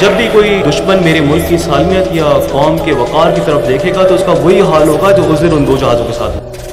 जब भी कोई दुश्मन मेरे मुल्क की सालमियत या कौम के वक़ार की तरफ़ देखेगा तो उसका वही हाल होगा जो उस दिन उन दो जहाज़ों के साथ